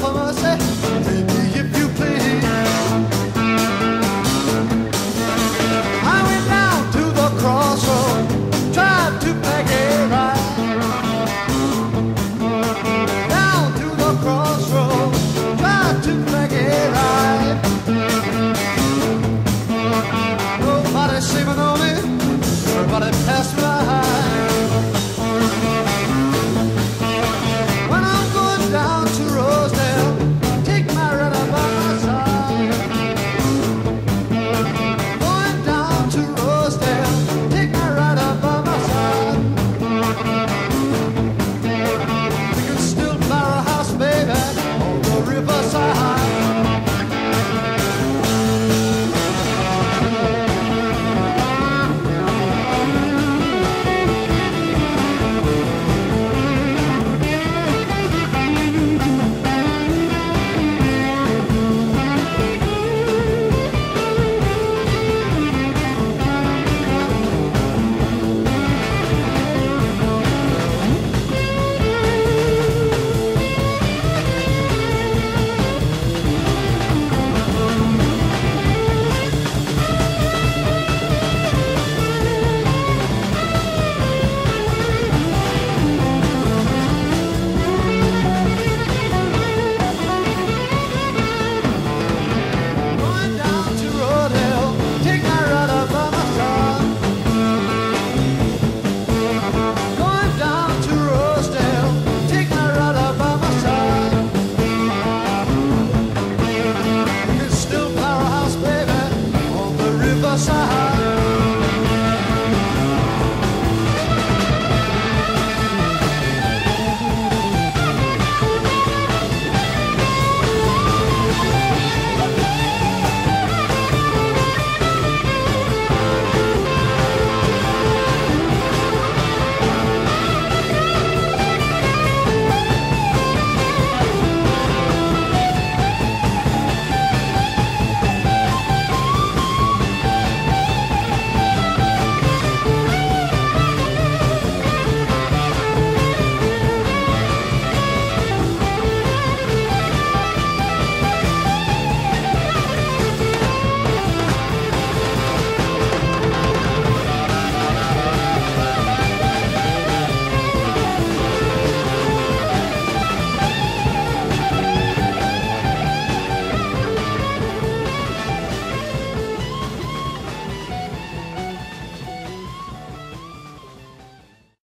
famosa